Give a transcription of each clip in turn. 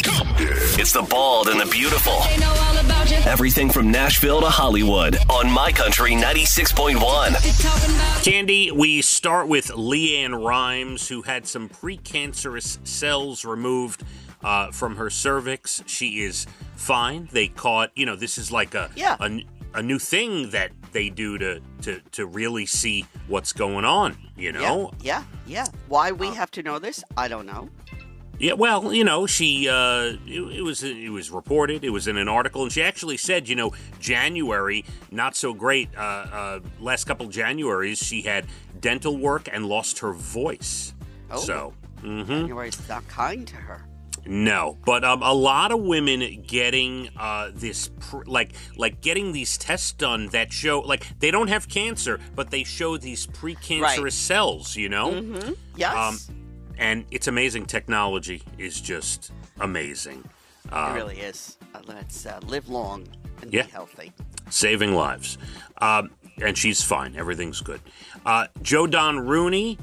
It's the bald and the beautiful. Everything from Nashville to Hollywood on My Country 96.1. Cande, we start with LeAnn Rimes, who had some precancerous cells removed uh, from her cervix. She is fine. They caught, you know, this is like a, Yeah. a, a new thing that they do to, to, to really see what's going on, you know? Yeah, yeah, yeah. Why we have to know this, I don't know. Yeah, well, you know, she uh, it, it was it was reported. It was in an article, and she actually said, you know, January not so great. Uh, uh, last couple Januaries, she had dental work and lost her voice. Oh. So, hmm January's not kind to her. no, but um, a lot of women getting uh, this, pr- like, like getting these tests done that show, like, they don't have cancer, but they show these precancerous Right. cells. You know. Mm-hmm. Yes, Um, and it's amazing. Technology is just amazing. it really is. Uh, let's uh, live long and Yeah. be healthy. saving lives. Um, and she's fine. Everything's good. Uh, Joe Don Rooney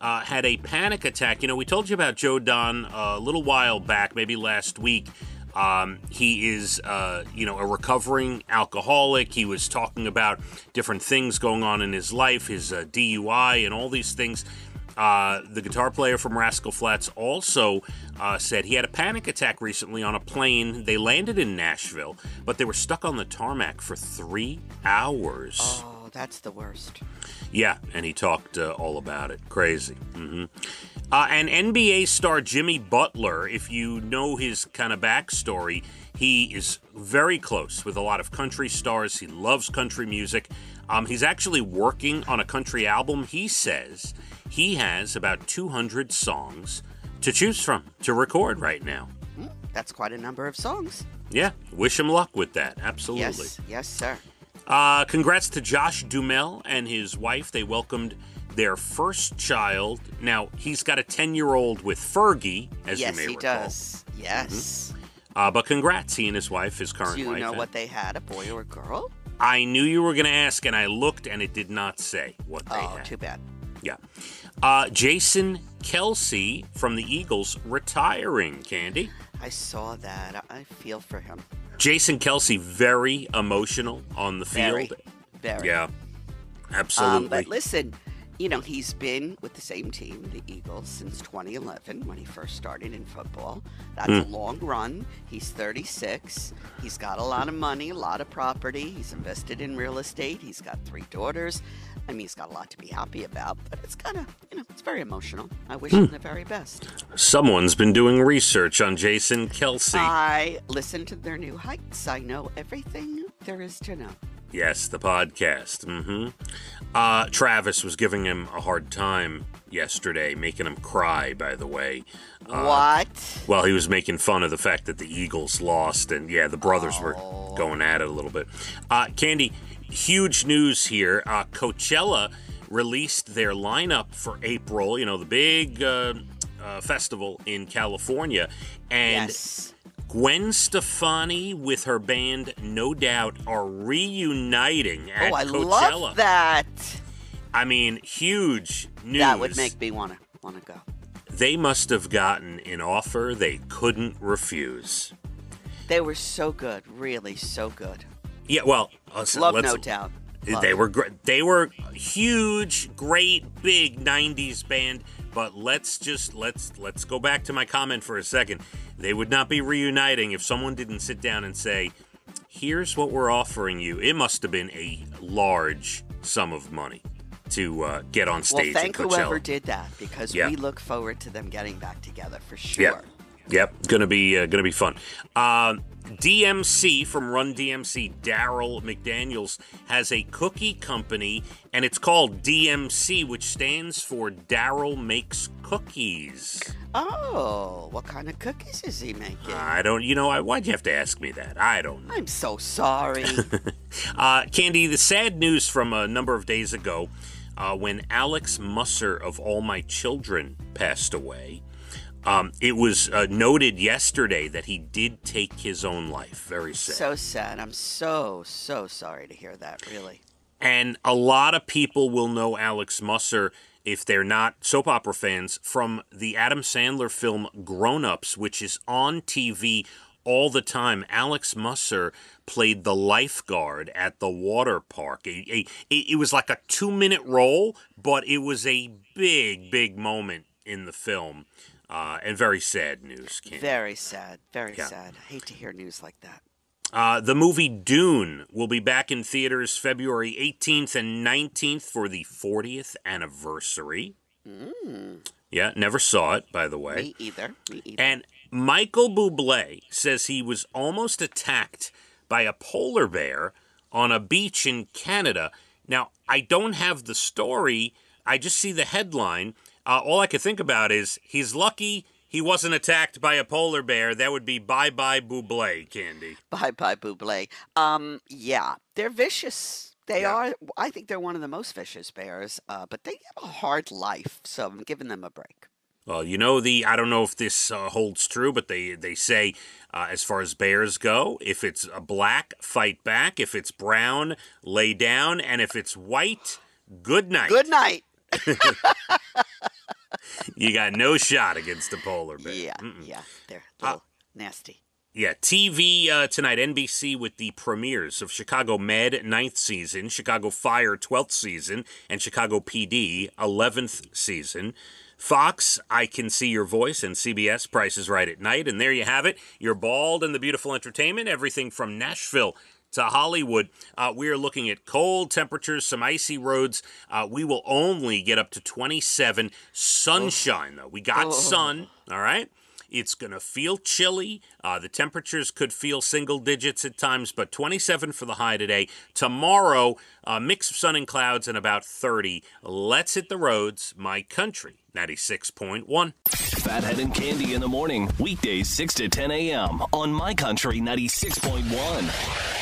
uh, had a panic attack. You know, we told you about Joe Don a little while back, maybe last week. Um, he is, uh, you know, a recovering alcoholic. He was talking about different things going on in his life, his uh, DUI, and all these things. Uh, the guitar player from Rascal Flatts also uh, said he had a panic attack recently on a plane. They landed in Nashville, but they were stuck on the tarmac for three hours. Oh, that's the worst. Yeah, and he talked uh, all about it. Crazy. hmm Uh, and NBA star Jimmy Butler, if you know his kind of backstory, he is very close with a lot of country stars. He loves country music. Um, he's actually working on a country album. He says he has about 200 songs to choose from to record right now. That's quite a number of songs. Yeah, wish him luck with that. Absolutely. Yes, yes, sir. Uh, congrats to Josh Duhamel and his wife. They welcomed their first child. Now, he's got a 10 year old with Fergie, as yes, you may recall. Yes, he does. Yes. Uh, but congrats, he and his wife, his current wife. Do you wife. know what they had, a boy or a girl? I knew you were going to ask, and I looked, and it did not say what they Oh, had. too bad. Yeah. Uh, Jason Kelce from the Eagles retiring, Cande. I saw that. I feel for him. Jason Kelce, very emotional on the Very, field. very. Yeah, absolutely. Um, but listen, you know, he's been with the same team, the Eagles, since 2011 when he first started in football. That's hmm. a long run. He's 36. He's got a lot of money, a lot of property. He's invested in real estate. He's got three daughters. I mean, he's got a lot to be happy about, but it's kind of, you know, it's very emotional. I wish him hmm. the very best. Someone's been doing research on Jason Kelce. I listened to their new heights. I know everything there is to know. Yes, the podcast. hmm Uh, Travis was giving him a hard time yesterday, making him cry, by the way. Uh, what? Well, he was making fun of the fact that the Eagles lost, and yeah, the brothers were Oh. going at it a little bit. Uh, Cande, huge news here. Uh, Coachella released their lineup for April, you know, the big uh, uh, festival in California. And yes. Gwen Stefani with her band No Doubt are reuniting oh, at Oh, I Coachella. love that. I mean, huge news. That would make me want to want to go. They must have gotten an offer they couldn't refuse. They were so good, really so good. Yeah, well, let's, Love No Doubt. Love. They were great. They were huge, great, big '90s band. But let's just let's let's go back to my comment for a second. They would not be reuniting if someone didn't sit down and say, "Here's what we're offering you." It must have been a large sum of money to uh, get on stage. Well, thank whoever did that because Yeah. we look forward to them getting back together for sure. Yep. Yep. Gonna be uh, gonna be fun. Uh, DMC from Run DMC, Darryl McDaniels has a cookie company, and it's called DMC, which stands for Darryl Makes Cookies. Oh, what kind of cookies is he making? I don't, you know, I, why'd you have to ask me that? I don't know. I'm so sorry. Uh, Cande, the sad news from a number of days ago uh, when Alec Musser of All My Children passed away. Um, it was uh, noted yesterday that he did take his own life. Very sad. so sad. I'm so so sorry to hear that. Really. and a lot of people will know Alec Musser if they're not soap opera fans, from the Adam Sandler film Grown Ups, which is on TV all the time. Alec Musser played the lifeguard at the water park. A, a, it was like a two minute role, but it was a big, big moment in the film. Uh, and very sad news. Cande. Very sad. Very yeah. sad. I hate to hear news like that. Uh, the movie Dune will be back in theaters February 18th and 19th for the 40th anniversary. Mm. Yeah, never saw it, by the way. Me either. Me either. And Michael Bublé says he was almost attacked by a polar bear on a beach in Canada. Now, I don't have the story, I just see the headline. Uh, all I could think about is he's lucky he wasn't attacked by a polar bear, that would be bye bye Buble, Cande. Bye bye Buble. Um, yeah, they're vicious. They yeah. are. I think they're one of the most vicious bears, uh, but they have a hard life, so I'm giving them a break. Well, you know the. I don't know if this uh, holds true, but they they say uh, as far as bears go, if it's a black, fight back. If it's brown, lay down, and if it's white, good night. Good night. you got no shot against the polar bear. Yeah, Mm-mm. yeah, they're a little uh, nasty. Yeah, TV uh, tonight, NBC with the premieres of Chicago Med, ninth season, Chicago Fire, 12th season, and Chicago PD, 11th season. Fox, I Can See Your Voice, and CBS, Price is Right at Night. And there you have it. You're bald and the beautiful entertainment, everything from Nashville to Hollywood. Uh, we are looking at cold temperatures, some icy roads. Uh, we will only get up to 27. Sunshine, though. We got oh. sun, all right? It's going to feel chilly. Uh, the temperatures could feel single digits at times, but 27 for the high today. Tomorrow, a mix of sun and clouds and about 30. Let's hit the roads. My country, 96.1. Phathead and Cande in the morning, weekdays 6 to 10 a.m. on My Country 96.1.